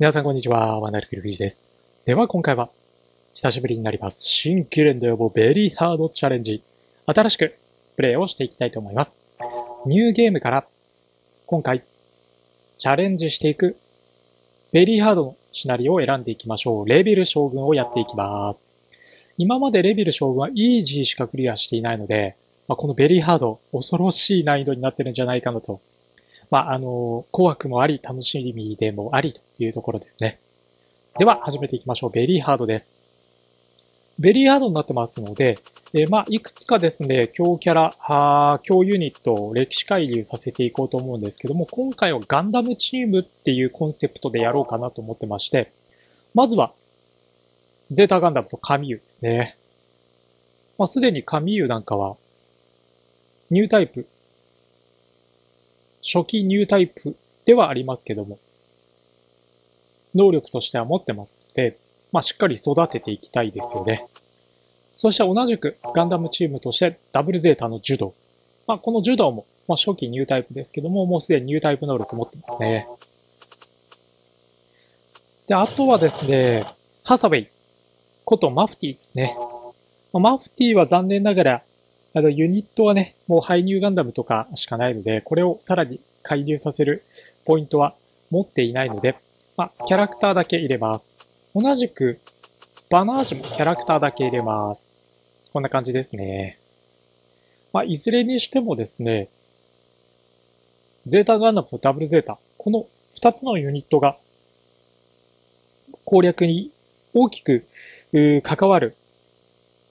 皆さんこんにちは、ワナルクルフィジです。では今回は、久しぶりになります。新キレンド予防ベリーハードチャレンジ。新しくプレイをしていきたいと思います。ニューゲームから、今回、チャレンジしていく、ベリーハードのシナリオを選んでいきましょう。レビル将軍をやっていきます。今までレビル将軍はイージーしかクリアしていないので、まあ、このベリーハード、恐ろしい難易度になってるんじゃないかなとまあ、あの、怖くもあり、楽しみでもありというところですね。では、始めていきましょう。ベリーハードです。ベリーハードになってますので、えー、まあ、いくつかですね、強キャラ、あ強ユニットを歴史回流させていこうと思うんですけども、今回はガンダムチームっていうコンセプトでやろうかなと思ってまして、まずは、ゼータガンダムとカミユですね。まあ、すでにカミユなんかは、ニュータイプ、初期ニュータイプではありますけども、能力としては持ってますので、まあ、しっかり育てていきたいですよね。そして同じくガンダムチームとしてダブルゼータの柔道。まあ、この柔道も、まあ、初期ニュータイプですけども、もうすでにニュータイプ能力持ってますね。で、あとはですね、ハサウェイことマフティーですね。マフティーは残念ながらあの、ユニットはね、もう排入ガンダムとかしかないので、これをさらに介入させるポイントは持っていないので、まあ、キャラクターだけ入れます。同じく、バナージュもキャラクターだけ入れます。こんな感じですね。まあ、いずれにしてもですね、ゼータガンダムとダブルゼータ、この2つのユニットが攻略に大きく関わる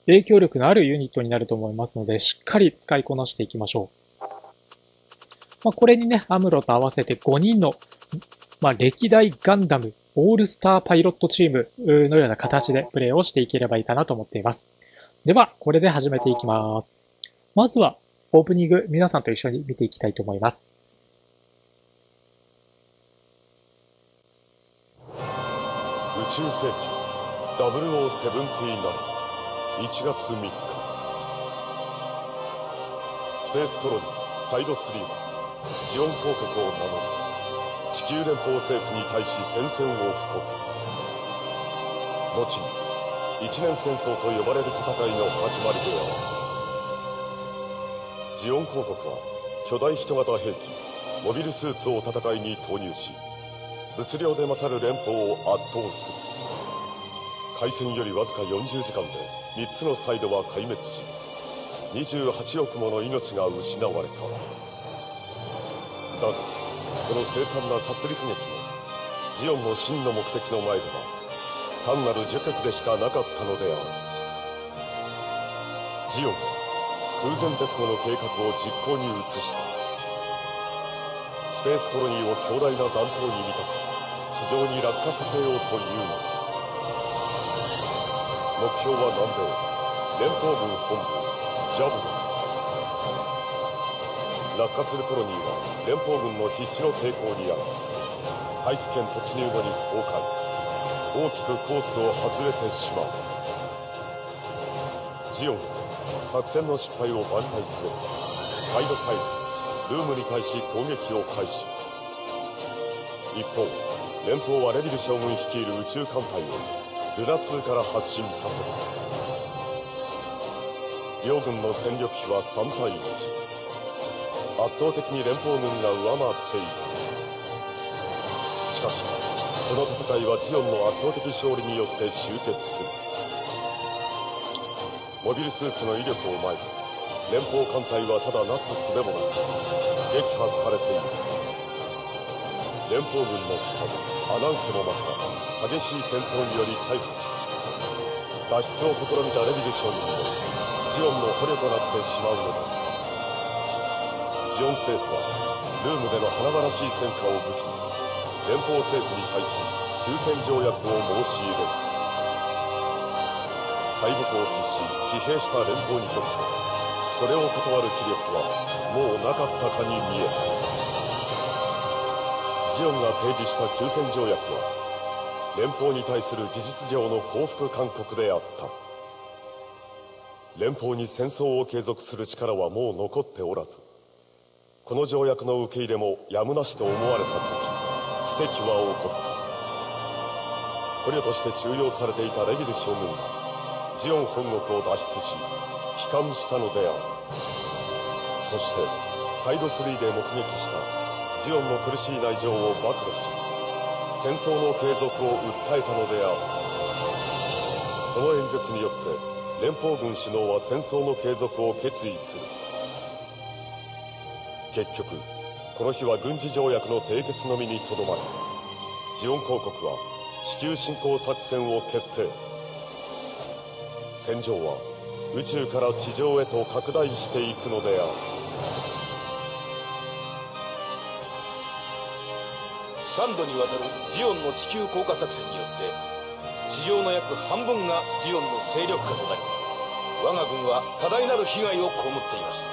影響力のあるユニットになると思いますので、しっかり使いこなしていきましょう。まあ、これにね、アムロと合わせて5人の、まあ、歴代ガンダムオールスターパイロットチームのような形でプレイをしていければいいかなと思っています。では、これで始めていきます。まずは、オープニング、皆さんと一緒に見ていきたいと思います。宇宙世紀0079 1月3日スペースコロニーサイド3はジオン公国を名乗り地球連邦政府に対し宣戦を布告後に一年戦争と呼ばれる戦いの始まりである。ジオン公国は巨大人型兵器モビルスーツを戦いに投入し物量で勝る連邦を圧倒する開戦よりわずか40時間で3つのサイドは壊滅し28億もの命が失われただがこの凄惨な殺戮劇もジオンの真の目的の前では単なる儒脚でしかなかったのである。ジオンは空前絶後の計画を実行に移した。スペースコロニーを強大な弾頭に見立て地上に落下させようというのだ。目標は南米連邦軍本部ジャブド落下する頃には連邦軍の必死の抵抗にあり大気圏突入後に崩壊。大きくコースを外れてしまう。ジオンは作戦の失敗を挽回すべくサイド5ルームに対し攻撃を開始。一方連邦はレビル将軍率いる宇宙艦隊をルナ2から発進させた。両軍の戦力比は3対1圧倒的に連邦軍が上回っていたしかしこの戦いはジオンの圧倒的勝利によって終結するモビルスーツの威力を前に連邦艦隊はただなすすべもなく撃破されている。連邦軍の機関アナンケの中から激しい戦闘により大破し脱出を試みたレビル将軍もジオンの捕虜となってしまうのだ。ジオン政府はルームでの華々しい戦果を武器に連邦政府に対し休戦条約を申し入れる敗北を喫し疲弊した連邦にとってそれを断る気力はもうなかったかに見え。たジオンが提示した休戦条約は連邦に対する事実上の降伏勧告であった。連邦に戦争を継続する力はもう残っておらずこの条約の受け入れもやむなしと思われた。時奇跡は起こった。捕虜として収容されていたレビル将軍がジオン本国を脱出し帰還したのである。そしてサイド3で目撃したジオンの苦しい内情を暴露し戦争の継続を訴えたのである。この演説によって連邦軍首脳は戦争の継続を決意する。結局この日は軍事条約の締結のみにとどまりジオン公国は地球侵攻作戦を決定。戦場は宇宙から地上へと拡大していくのである。3度にわたるジオンの地球降下作戦によって地上の約半分がジオンの勢力下となり我が軍は多大なる被害を被っています。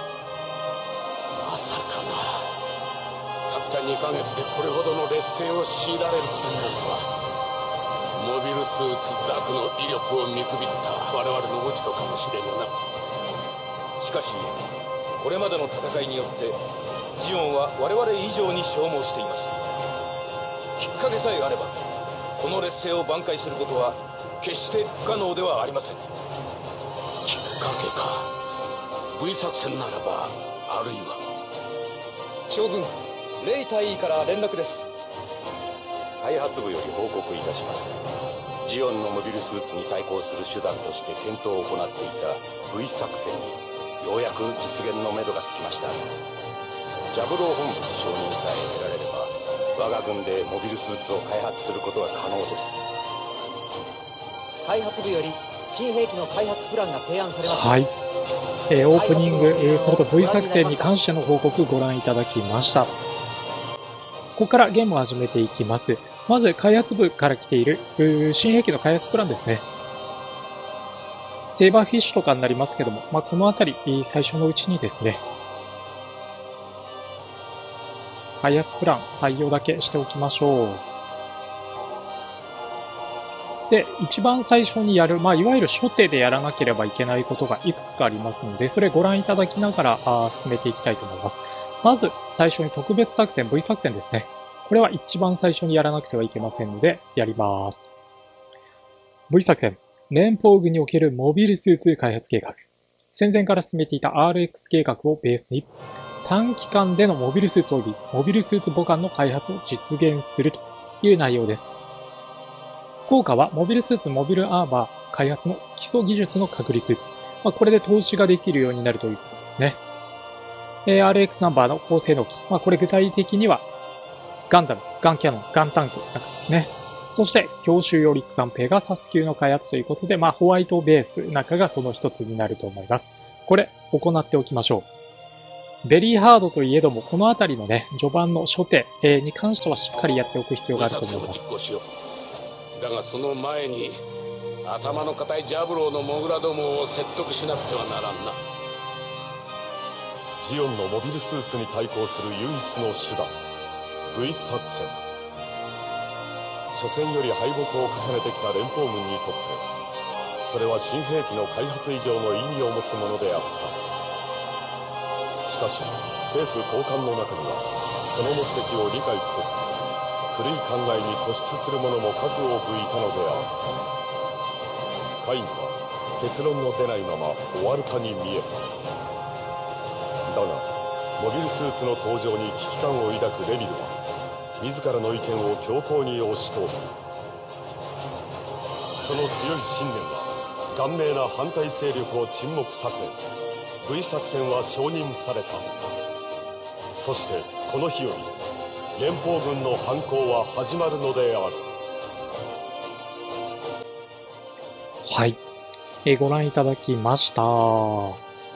2ヶ月でこれほどの劣勢を強いられることになるとはモビルスーツザクの威力を見くびった我々の落ち度かもしれぬな。しかしこれまでの戦いによってジオンは我々以上に消耗しています。きっかけさえあればこの劣勢を挽回することは決して不可能ではありません。きっかけか。V 作戦ならばあるいは。将軍レイ大尉から連絡です。開発部より報告いたします。ジオンのモビルスーツに対抗する手段として検討を行っていた V 作戦にようやく実現のめどがつきました。ジャブロー本部の承認さえ得られれば我が軍でモビルスーツを開発することが可能です。開発部より新兵器の開発プランが提案されました。はい。えーオープニング、えーそれと V 作戦に関しての報告ご覧いただきました。ここからゲームを始めていきます。まず開発部から来ている新兵器の開発プランですね。セーバーフィッシュとかになりますけども、まあ、このあたり、最初のうちにですね、開発プラン採用だけしておきましょう。で、一番最初にやる、まあ、いわゆる初手でやらなければいけないことがいくつかありますので、それご覧いただきながら進めていきたいと思います。まず、最初に特別作戦、V 作戦ですね。これは一番最初にやらなくてはいけませんので、やります。V 作戦、連邦軍におけるモビルスーツ開発計画。戦前から進めていた RX 計画をベースに、短期間でのモビルスーツ及びモビルスーツ母艦の開発を実現するという内容です。効果は、モビルスーツ、モビルアーマー開発の基礎技術の確立。まあ、これで投資ができるようになるということですね。え RX ナンバーの高性能機。まあ、これ具体的には、ガンダム、ガンキャノン、ガンタンクなんかですね。そして、強襲揚陸艦ペガサス級の開発ということで、まあ、ホワイトベースなんかがその一つになると思います。これ、行っておきましょう。ベリーハードといえども、このあたりのね、序盤の初手に関してはしっかりやっておく必要があると思います。だがその前に頭の固いジャブローのモグラどもを説得しなくてはならんなジオンのモビルスーツに対抗する唯一の手段 V 作戦。初戦より敗北を重ねてきた連邦軍にとってそれは新兵器の開発以上の意味を持つものであった。しかし政府高官の中にはその目的を理解せず古い考えに固執する者も数多くいたのである会議は結論の出ないまま終わるかに見えた。だがモビルスーツの登場に危機感を抱くレミルは自らの意見を強硬に押し通すその強い信念は顔面な反対勢力を沈黙させ V 作戦は承認されたそしてこの日より連邦軍の反攻は始まるのであるはい。えご覧いただきました。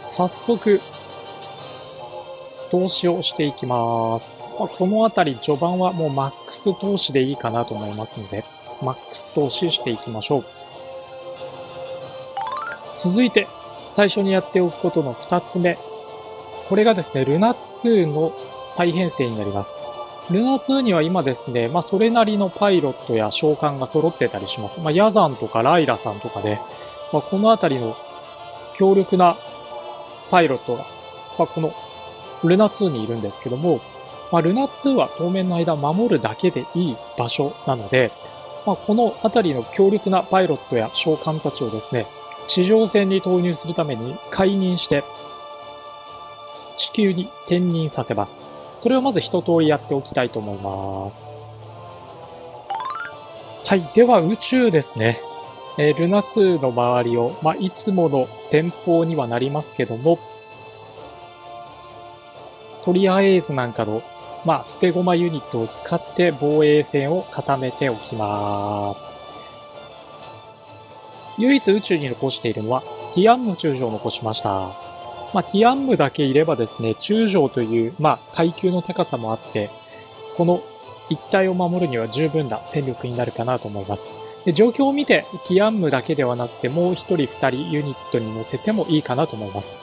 早速、投資をしていきます。まあ、このあたり序盤はもうマックス投資でいいかなと思いますので、マックス投資していきましょう。続いて、最初にやっておくことの二つ目。これがですね、ルナ2の再編成になります。ルナ2には今ですね、まあそれなりのパイロットや召喚が揃ってたりします。まあヤザンとかライラさんとかで、まあこのあたりの強力なパイロットが、まあこのルナ2にいるんですけども、まあルナ2は当面の間守るだけでいい場所なので、まあ、この辺りの強力なパイロットや召喚たちをですね、地上戦に投入するために解任して、地球に転任させます。それをまず一通りやっておきたいと思います。はい。では宇宙ですね。えールナ2の周りを、まあ、いつもの戦法にはなりますけども、とりあえずなんかの、まあ、捨て駒ユニットを使って防衛線を固めておきます。唯一宇宙に残しているのは、ティアンム中将を残しました。まあ、ティアンムだけいればですね、中将という、まあ、階級の高さもあって、この一体を守るには十分な戦力になるかなと思います。で状況を見て、ティアンムだけではなくて、もう一人二人ユニットに乗せてもいいかなと思います。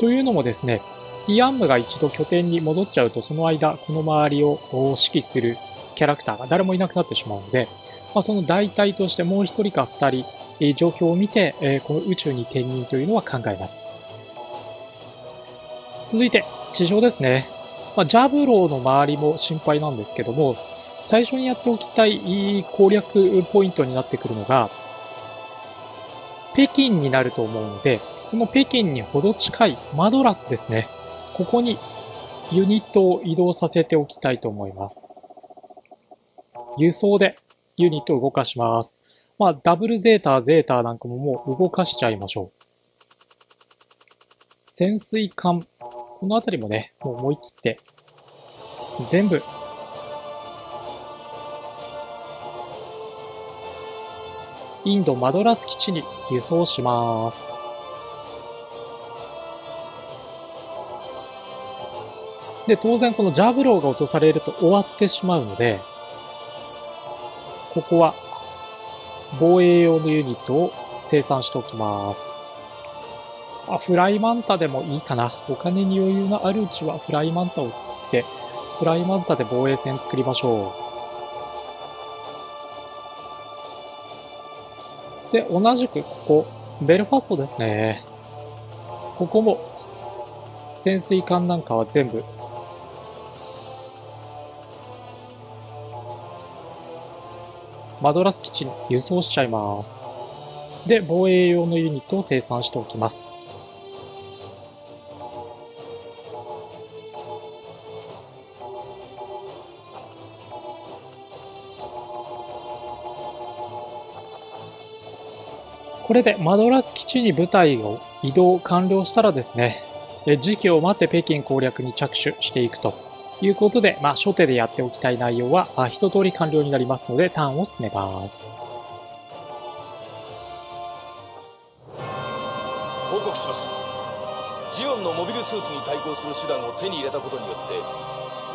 というのもですね、ティアンムが一度拠点に戻っちゃうと、その間、この周りを指揮するキャラクターが誰もいなくなってしまうので、まあ、その代替としてもう一人か二人、え状況を見て、えこの宇宙に転任というのは考えます。続いて、地上ですね。まあ、ジャブローの周りも心配なんですけども、最初にやっておきたい攻略ポイントになってくるのが、北京になると思うので、この北京にほど近いマドラスですね。ここにユニットを移動させておきたいと思います。輸送でユニットを動かします。まあ、ダブルゼータ、ゼータなんかももう動かしちゃいましょう。潜水艦、このあたりもね、もう思い切って、全部、インドマドラス基地に輸送します。で、当然このジャブローが落とされると終わってしまうので、ここは防衛用のユニットを生産しておきます。あ、フライマンタでもいいかな。お金に余裕のあるうちはフライマンタを作って、フライマンタで防衛線作りましょう。で、同じくここ、ベルファストですね。ここも、潜水艦なんかは全部、マドラス基地に輸送しちゃいます。で、防衛用のユニットを生産しておきます。これでマドラス基地に部隊を移動完了したらですね、え時期を待って北京攻略に着手していくということで、まあ、初手でやっておきたい内容はあ一通り完了になりますので、ターンを進めます。報告しますジオンのモビルスーツに対抗する手段を手に入れたことによって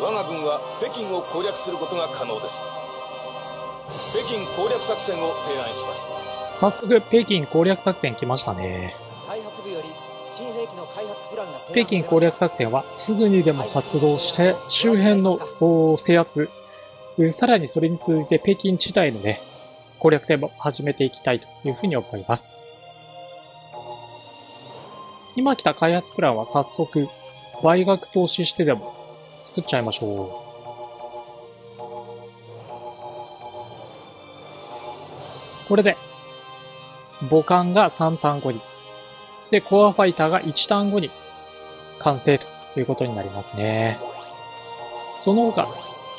我が軍は北京を攻略することが可能です北京攻略作戦を提案します早速、北京攻略作戦来ましたね。北京攻略作戦はすぐにでも発動して周辺のお制圧、うさらにそれに続いて北京地帯のね、攻略戦も始めていきたいというふうに思います。今来た開発プランは早速倍額投資してでも作っちゃいましょう。これで母艦が3単語にで、コアファイターが1ターン後に完成ということになりますね。その他、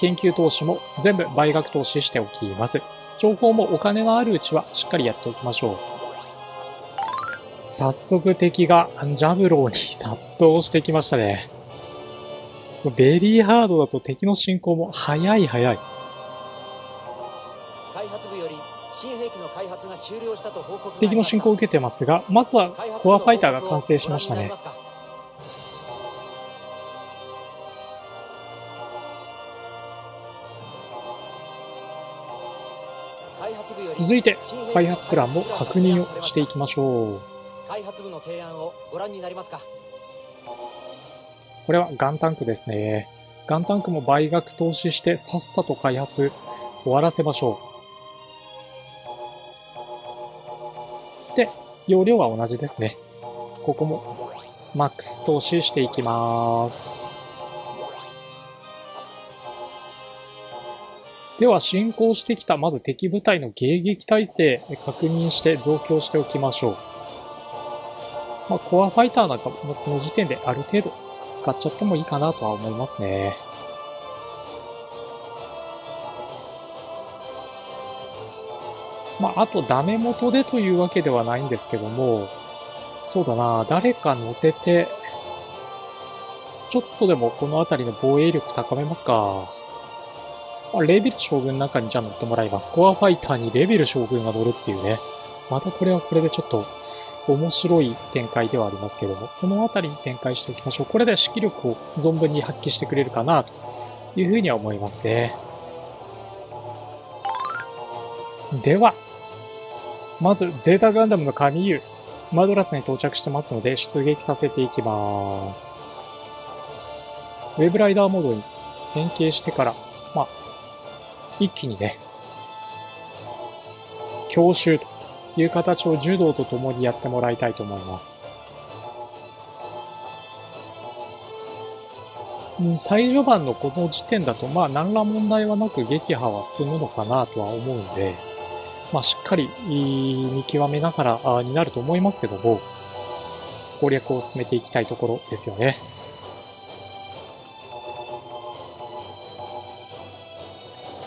研究投資も全部倍額投資しておきます。情報もお金のあるうちはしっかりやっておきましょう。早速敵がジャブローに殺到してきましたね。ベリーハードだと敵の進行も早い早い。敵のました進行を受けてますが、まずはコアファイターが完成しましたね。続いて開発プランも確認をしていきましょう。開発部の提案をご覧になりますか？これはガンタンクですね。ガンタンクも倍額投資してさっさと開発終わらせましょう。で、容量は同じですね。ここもマックス投資していきます。では進行してきたまず敵部隊の迎撃態勢確認して増強しておきましょう。まあ、コアファイターなんかもこの時点である程度使っちゃってもいいかなとは思いますね。まあ、あとダメ元でというわけではないんですけども、そうだな、誰か乗せて、ちょっとでもこの辺りの防衛力高めますか。まレビル将軍の中にじゃあ乗ってもらいます。コアファイターにレビル将軍が乗るっていうね。またこれはこれでちょっと面白い展開ではありますけども、この辺りに展開しておきましょう。これで指揮力を存分に発揮してくれるかなというふうには思いますね。では、まず、ゼータガンダムの神優、マドラスに到着してますので、出撃させていきます。ウェブライダーモードに変形してから、まあ、一気にね、強襲という形を柔道と共にやってもらいたいと思います。最序盤のこの時点だと、まあ、何ら問題はなく撃破は進むのかなとは思うんで、まあ、しっかり見極めながらになると思いますけども、攻略を進めていきたいところですよね。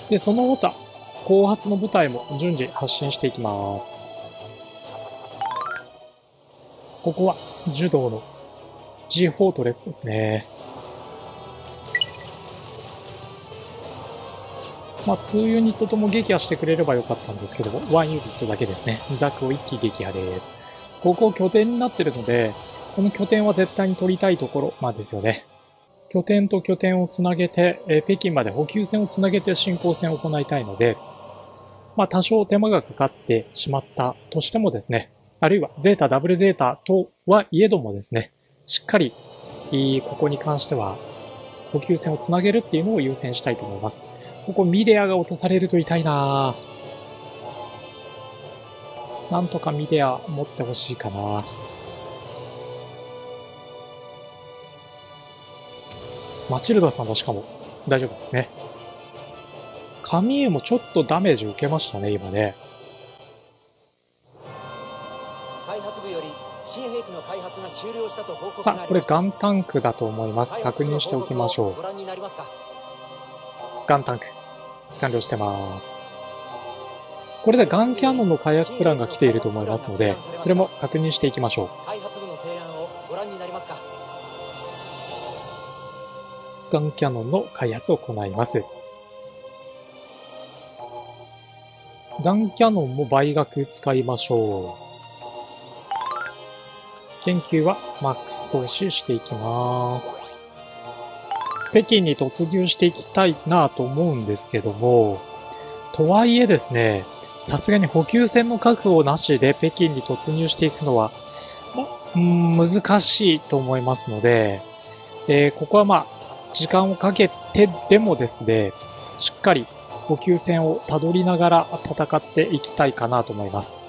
で、その他、後発の部隊も順次発進していきます。ここは、柔道の G フォートレスですね。まあ、2ユニットとも撃破してくれればよかったんですけども、1ユニットだけですね。ザクを一気撃破です。ここ拠点になってるので、この拠点は絶対に取りたいところ、まあですよね。拠点と拠点をつなげて、え北京まで補給線をつなげて進行線を行いたいので、まあ多少手間がかかってしまったとしてもですね、あるいはゼータ、ダブルゼータとはいえどもですね、しっかり、ここに関しては補給線をつなげるっていうのを優先したいと思います。ここミデアが落とされると痛いななんとかミデア持ってほしいかなマチルダさんはしかも大丈夫ですね。カミーユもちょっとダメージ受けましたね、今ね。開発部より新兵器の開発が終了したと報告さあ、これガンタンクだと思います。確認しておきましょう。ガンタンク。完了してます。これでガンキャノンの開発プランが来ていると思いますので、それも確認していきましょう。ガンキャノンの開発を行います。ガンキャノンも倍額使いましょう。研究はマックス投資していきます。北京に突入していきたいなと思うんですけども、とはいえですね、さすがに補給線の確保なしで北京に突入していくのは、難しいと思いますので、え、ここはまあ、時間をかけてでもですね、しっかり補給線をたどりながら戦っていきたいかなと思います。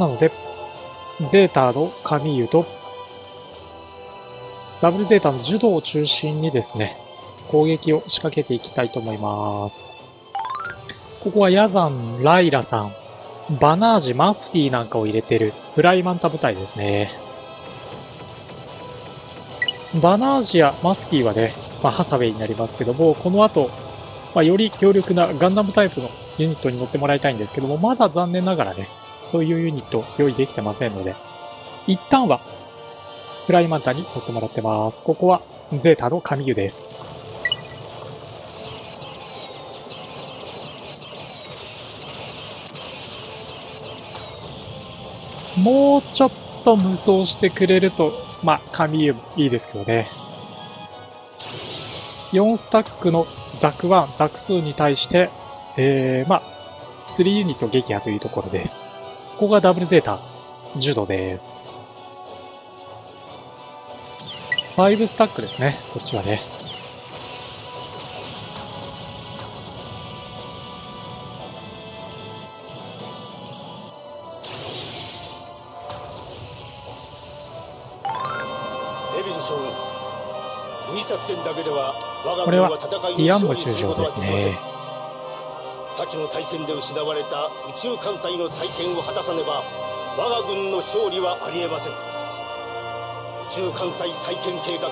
なので、ゼータのカミユとダブルゼータの柔道を中心にですね、攻撃を仕掛けていきたいと思います。ここはヤザン、ライラさん、バナージ、マフティーなんかを入れてるフライマンタ部隊ですね。バナージやマフティーはね、まあ、ハサウェイになりますけども、この後、まあ、より強力なガンダムタイプのユニットに乗ってもらいたいんですけども、まだ残念ながらね、そういうユニット用意できてませんので、一旦はフライマンタに乗ってもらってます。ここはゼータの神湯です。もうちょっと無双してくれると、まあ、神湯いいですけどね。4スタックのザク1、ザク2に対して、えー、まあ、3ユニット撃破というところです。ここがダブルゼータ、柔道です。5スタックですね、こっちはね。これはディアンム中将ですね。先の大戦で失われた宇宙艦隊の再建を果たさねば我が軍の勝利はありえません宇宙艦隊再建計画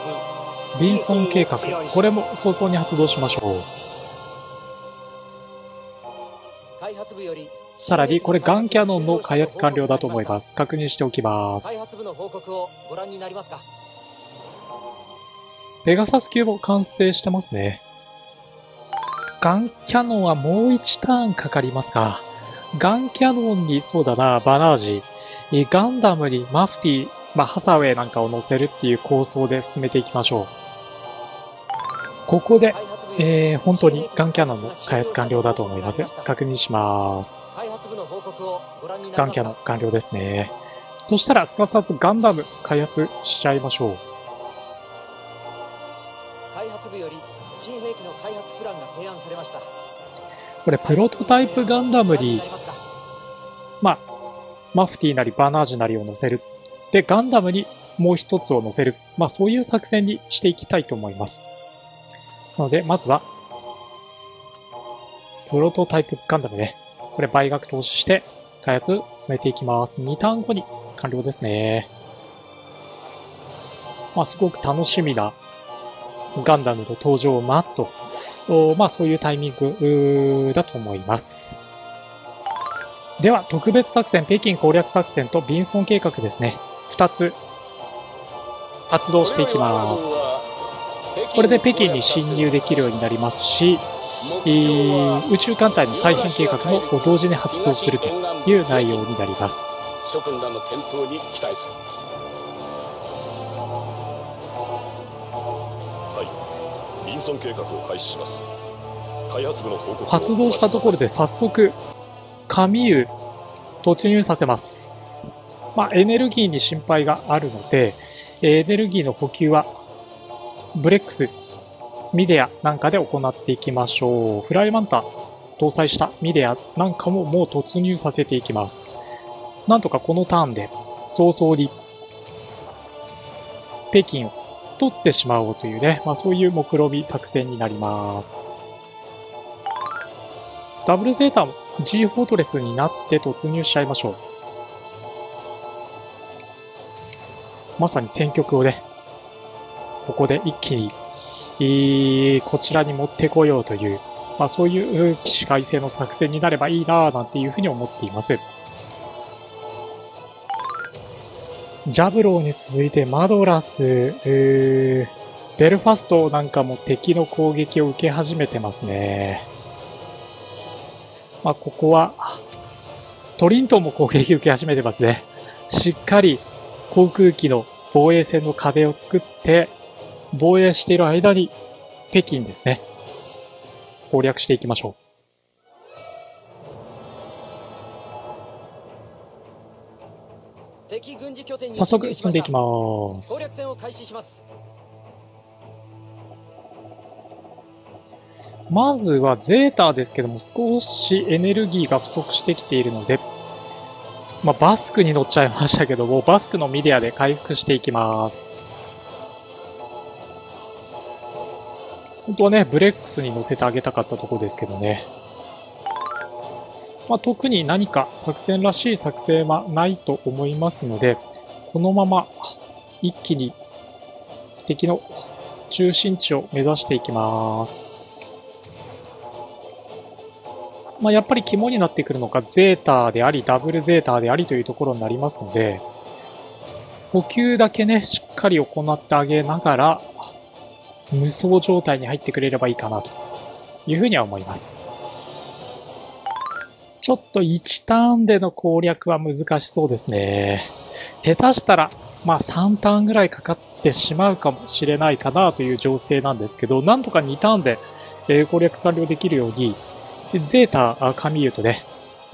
ビンソン計画。これも早々に発動しましょう。開発部よりさらに、これガンキャノンの開発完了だと思います。確認しておきます開。発部の報告をご覧になりますか？ペガサス級も完成してますね。ガンキャノンはもう1ターンかかりますか。ガンキャノンに、そうだな、バナージ、えガンダムにマフティ、まあ、ハサウェイなんかを乗せるっていう構想で進めていきましょう。ここで、えー、本当にガンキャノンの開発完了だと思います。確認します。ガンキャノン完了ですね。そしたら、すかさずガンダム開発しちゃいましょう。開発部より新兵器の開発プランが提案されましたこれ、プロトタイプガンダムにまあ、マフティなりバナージュなりを乗せる。で、ガンダムにもう一つを乗せる。まあ、そういう作戦にしていきたいと思います。なので、まずは、プロトタイプガンダムね。これ倍額投資して、開発進めていきます。2ターン後に完了ですね。まあ、すごく楽しみなガンダムの登場を待つと。まあ、そういうタイミングだと思います。では、特別作戦、北京攻略作戦とビンソン計画ですね。2つ、発動していきます。これで北京に侵入できるようになりますし、えー宇宙艦隊の再編計画も同時に発動するという内容になります。諸君らの健闘に期待するビンソン計画を開始します開発部の報告を発動したところで早速、紙湯突入させます。まあ、エネルギーに心配があるので、エネルギーの補給は、ブレックス、ミディアなんかで行っていきましょう。フライマンタ搭載したミディアなんかももう突入させていきます。なんとかこのターンで早々に北京を取ってしまおうというね、まあ、そういう目論見作戦になります。ダブルゼータも G フォートレスになって突入しちゃいましょう。まさに戦局をね、ここで一気に、こちらに持ってこようという、まあそういう起死回生の作戦になればいいなぁなんていうふうに思っています。ジャブローに続いてマドラス、ベルファストなんかも敵の攻撃を受け始めてますね。まあ、ここは、トリントンも攻撃受け始めてますね。しっかり航空機の防衛線の壁を作って、防衛している間に、北京ですね。攻略していきましょう。に早速進んでいきまます攻。略戦を開始しますまずはゼータですけども、少しエネルギーが不足してきているので、まあ、バスクに乗っちゃいましたけども、バスクのミディアで回復していきます。本当はね、ブレックスに乗せてあげたかったところですけどね。まあ、特に何か作戦らしい作戦はないと思いますので、このまま一気に敵の中心地を目指していきます。まあ、やっぱり肝になってくるのがゼータであり、ダブルゼータでありというところになりますので、補給だけね、しっかり行ってあげながら、無双状態に入ってくれればいいかなというふうには思います。ちょっと1ターンでの攻略は難しそうですね。下手したら、まあ3ターンぐらいかかってしまうかもしれないかなという情勢なんですけど、なんとか2ターンで攻略完了できるように、ゼータ、あカミユとね、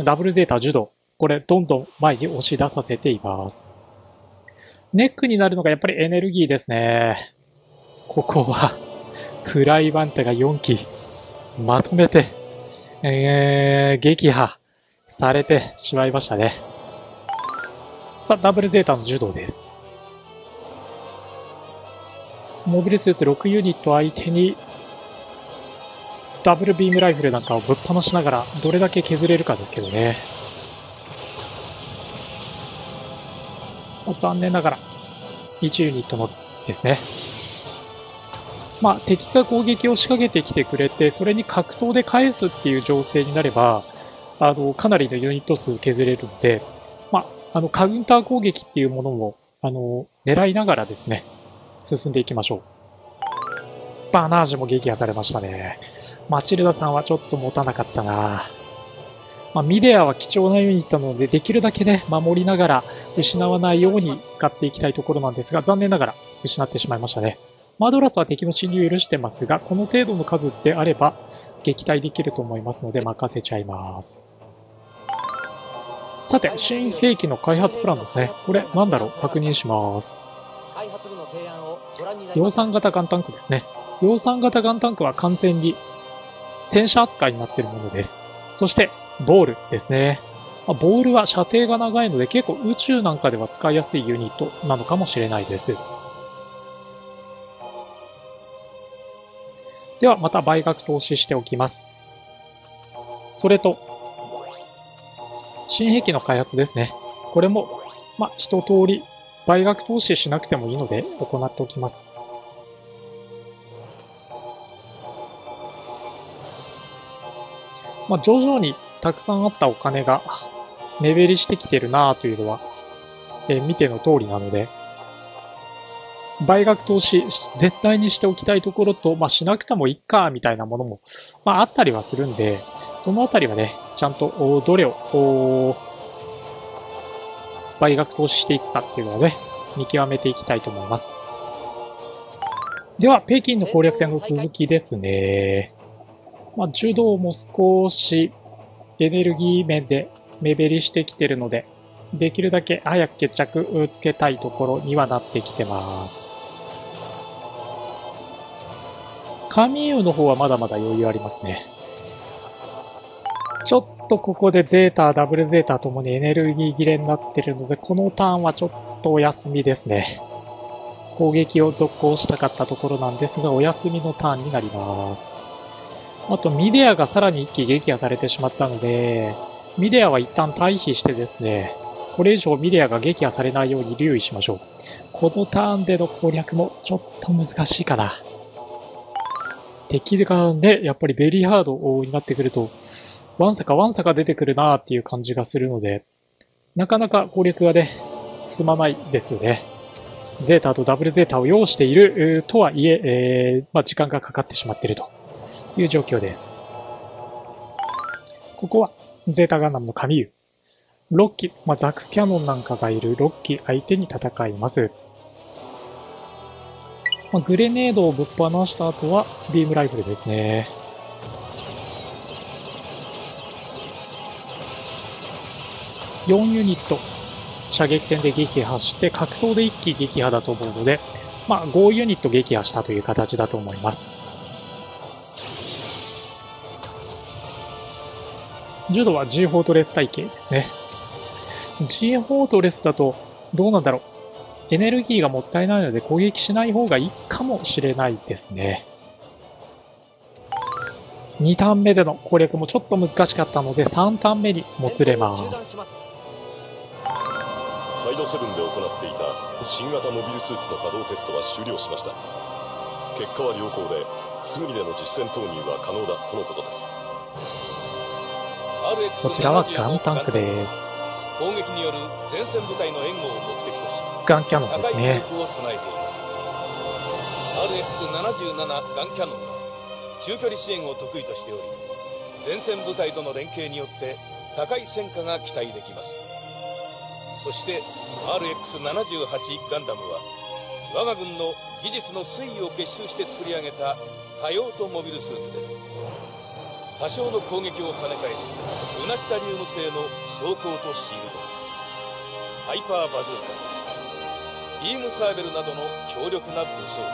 ダブルゼータ、ジュド、これ、どんどん前に押し出させています。ネックになるのがやっぱりエネルギーですね。ここは、フライバンテが4機、まとめて、えー、撃破されてしまいましたね。さあ、ダブルゼータの柔道です。モビルスーツ6ユニット相手に、ダブルビームライフルなんかをぶっ放しながらどれだけ削れるかですけどね。残念ながら1ユニットのですね。まあ、敵が攻撃を仕掛けてきてくれて、それに格闘で返すっていう情勢になれば、あの、かなりのユニット数削れるので、まあ、あの、カウンター攻撃っていうものも、あの、狙いながらですね、進んでいきましょう。バナージも撃破されましたね。マチルダさんはちょっと持たなかったな。まあ、ミデアは貴重なユニットなので、できるだけね、守りながら失わないように使っていきたいところなんですが、残念ながら失ってしまいましたね。マドラスは敵の侵入を許してますが、この程度の数であれば撃退できると思いますので任せちゃいます。さて、新兵器の開発プランですね。これ、なんだろう？確認します。量産型ガンタンクですね。量産型ガンタンクは完全に戦車扱いになっているものです。そして、ボールですね。ボールは射程が長いので結構宇宙なんかでは使いやすいユニットなのかもしれないです。ではまた倍額投資しておきます。それと、新兵器の開発ですね。これも、まあ、一通り倍額投資しなくてもいいので行っておきます。まあ、徐々にたくさんあったお金が目減りしてきてるなというのは、えー、見ての通りなので、倍額投資絶対にしておきたいところと、まあ、しなくてもいいか、みたいなものも、まあ、あったりはするんで、そのあたりはね、ちゃんと、どれを、倍額投資していくかっていうのをね、見極めていきたいと思います。では、北京の攻略戦の続きですね。まあ、柔道も少しエネルギー面で目減りしてきてるので、できるだけ早く決着つけたいところにはなってきてます。カミーユの方はまだまだ余裕ありますね。ちょっとここでゼータ、ダブルゼータともにエネルギー切れになってるので、このターンはちょっとお休みですね。攻撃を続行したかったところなんですが、お休みのターンになります。あと、ミディアがさらに一機撃破されてしまったので、ミデアは一旦退避してですね、これ以上ミデアが撃破されないように留意しましょう。このターンでの攻略もちょっと難しいかな。敵がね、やっぱりベリーハードになってくると、ワンサかワンサか出てくるなーっていう感じがするので、なかなか攻略がね、進まないですよね。ゼータとダブルゼータを要しているとはいええー、まあ、時間がかかってしまっているという状況です。ここはゼータガンダムの神湯。6機、まあ、ザクキャノンなんかがいる6機相手に戦います。まあ、グレネードをぶっ放した後はビームライフルですね。4ユニット射撃戦で撃破して格闘で1機撃破だと思うので、まあ、5ユニット撃破したという形だと思います。柔道は G フォートレス体系ですね。G フォートレスだとどうなんだろう。エネルギーがもったいないので攻撃しない方がいいかもしれないですね。2ターン目での攻略もちょっと難しかったので3ターン目にもつれます。サイドセブンで行っていた新型モビルスーツの稼働テストは終了しました結果は良好ですぐにでの実戦投入は可能だとのことですこちらはガンタンクです。攻撃による前線部隊の援護を目的としガンキャノンですね。RX77 ガンキャノンは中距離支援を得意としており前線部隊との連携によって高い戦果が期待できます。そして RX78 ガンダムは我が軍の技術の推移を結集して作り上げた多用途モビルスーツです多少の攻撃を跳ね返すウナシタリウム製の装甲とシールド。ハイパーバズーカ。ビームサーベルなどの強力な武装。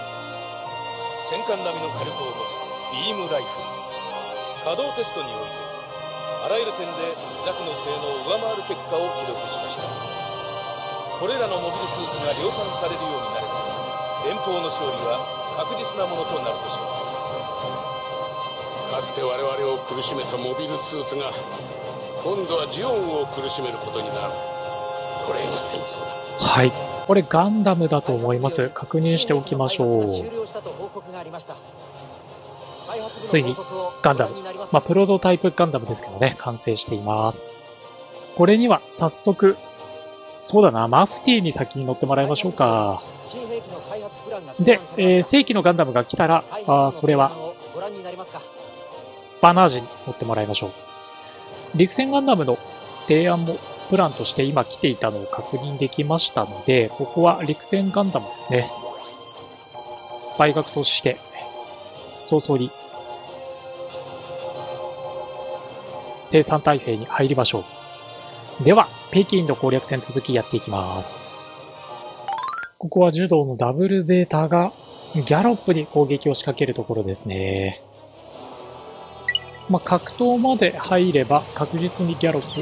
戦艦並みの火力を持つビームライフル。稼働テストにおいてあらゆる点でザクの性能を上回る結果を記録しました。これらのモビルスーツが量産されるようになれば連邦の勝利は確実なものとなるでしょう。つて我々を苦しめたモビルスーツが今度はジオンを苦しめることになるこれが戦争だはい。これガンダムだと思います。確認しておきましょう。ついにガンダム、まあ、プロトタイプガンダムですけどね、完成しています。これには早速、そうだな、マフティーに先に乗ってもらいましょうか。で、えー正規のガンダムが来たら、あーそれはバナージに乗ってもらいましょう。陸戦ガンダムの提案もプランとして今来ていたのを確認できましたので、ここは陸戦ガンダムですね。倍額として、早々に生産体制に入りましょう。では、北京の攻略戦続きやっていきます。ここは柔道のダブルゼータがギャロップに攻撃を仕掛けるところですね。まあ、格闘まで入れば確実にギャロップ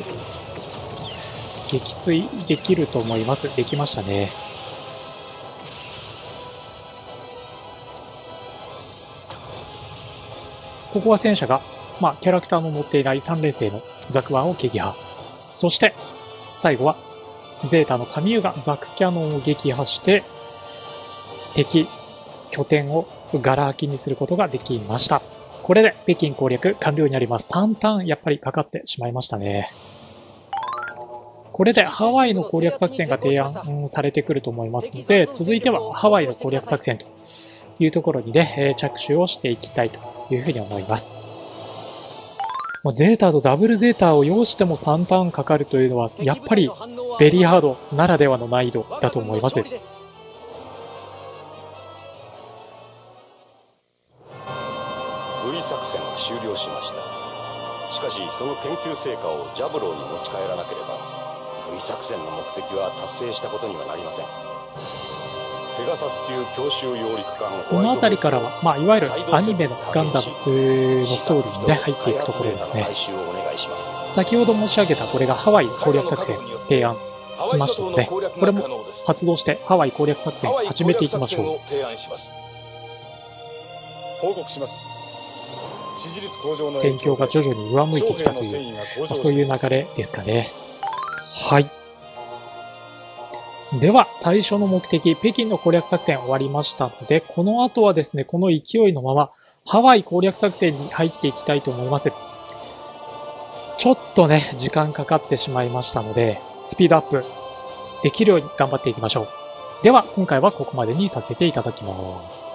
撃墜できると思います。できましたね。ここは戦車が、まあ、キャラクターの乗っていない3連星のザクワンを撃破。そして、最後は、ゼータのカミューがザクキャノンを撃破して、敵、拠点をガラ空きにすることができました。これで北京攻略完了になります。3ターンやっぱりかかってしまいましたね。これでハワイの攻略作戦が提案されてくると思いますので、続いてはハワイの攻略作戦というところにね、着手をしていきたいというふうに思います。もうゼータとダブルゼータを要しても3ターンかかるというのは、やっぱりベリーハードならではの難易度だと思います。作戦は終了しました。しかしその研究成果をジャブローに持ち帰らなければ V 作戦の目的は達成したことにはなりません。ペガサス級強襲揚陸艦この辺りからは、まあ、いわゆるアニメのガンダムのストーリーにね、入っていくところですね。先ほど申し上げたこれがハワイ攻略作戦提案来ました。ので、これも発動してハワイ攻略作戦始めていきましょう。報告します戦況が徐々に上向いてきたという、まあそういう流れですかね。はい。では、最初の目的、北京の攻略作戦終わりましたので、この後はですね、この勢いのまま、ハワイ攻略作戦に入っていきたいと思います。ちょっとね、時間かかってしまいましたので、スピードアップできるように頑張っていきましょう。では、今回はここまでにさせていただきます。